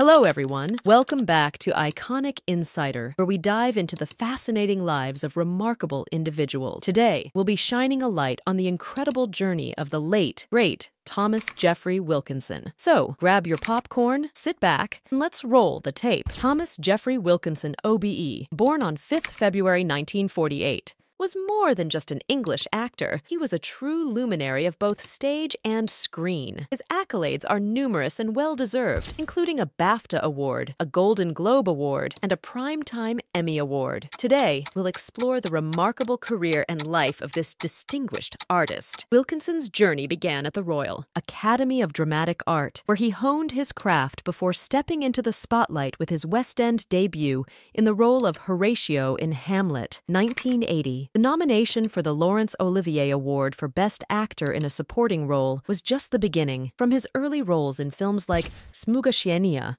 Hello, everyone. Welcome back to Iconic Insider, where we dive into the fascinating lives of remarkable individuals. Today, we'll be shining a light on the incredible journey of the late, great Thomas Geoffrey Wilkinson. So, grab your popcorn, sit back, and let's roll the tape. Thomas Geoffrey Wilkinson, OBE, born on 5th February 1948 was more than just an English actor. He was a true luminary of both stage and screen. His accolades are numerous and well deserved, including a BAFTA Award, a Golden Globe Award, and a Primetime Emmy Award. Today, we'll explore the remarkable career and life of this distinguished artist. Wilkinson's journey began at the Royal Academy of Dramatic Art, where he honed his craft before stepping into the spotlight with his West End debut in the role of Horatio in Hamlet, 1980. The nomination for the Laurence Olivier Award for Best Actor in a Supporting Role was just the beginning. From his early roles in films like Smuga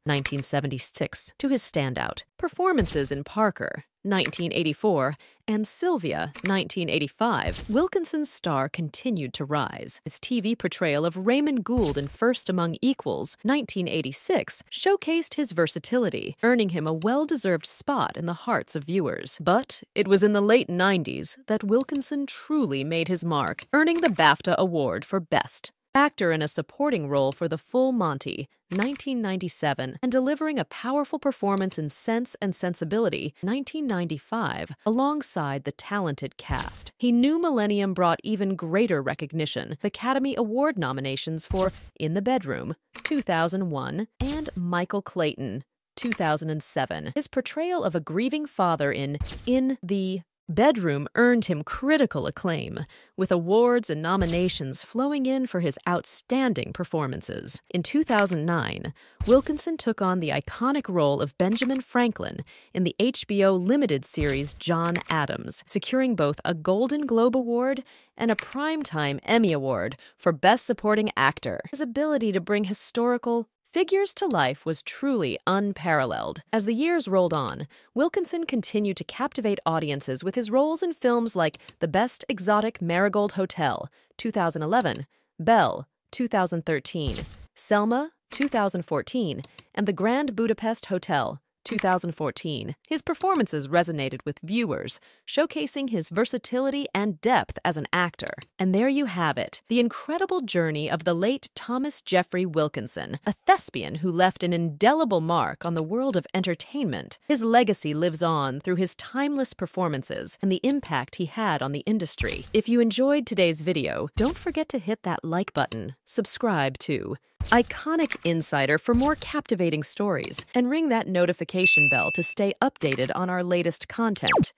1976, to his standout performances in Parker, 1984, and Sylvia, 1985, Wilkinson's star continued to rise. His TV portrayal of Raymond Gould in First Among Equals, 1986, showcased his versatility, earning him a well-deserved spot in the hearts of viewers. But it was in the late 90s that Wilkinson truly made his mark, earning the BAFTA Award for Best actor in a supporting role for The Full Monty, 1997, and delivering a powerful performance in Sense and Sensibility, 1995, alongside the talented cast. He knew Millennium brought even greater recognition, Academy Award nominations for In the Bedroom, 2001, and Michael Clayton, 2007. His portrayal of a grieving father in In the Bedroom earned him critical acclaim, with awards and nominations flowing in for his outstanding performances. In 2009, Wilkinson took on the iconic role of Benjamin Franklin in the HBO limited series John Adams, securing both a Golden Globe Award and a Primetime Emmy Award for Best Supporting Actor. His ability to bring historical, Figures to Life was truly unparalleled. As the years rolled on, Wilkinson continued to captivate audiences with his roles in films like The Best Exotic Marigold Hotel, 2011, Belle, 2013, Selma, 2014, and The Grand Budapest Hotel, 2014. His performances resonated with viewers, showcasing his versatility and depth as an actor. And there you have it, the incredible journey of the late Thomas Geoffrey Wilkinson, a thespian who left an indelible mark on the world of entertainment. His legacy lives on through his timeless performances and the impact he had on the industry. If you enjoyed today's video, don't forget to hit that like button, subscribe too, Iconic Insider for more captivating stories, and ring that notification bell to stay updated on our latest content.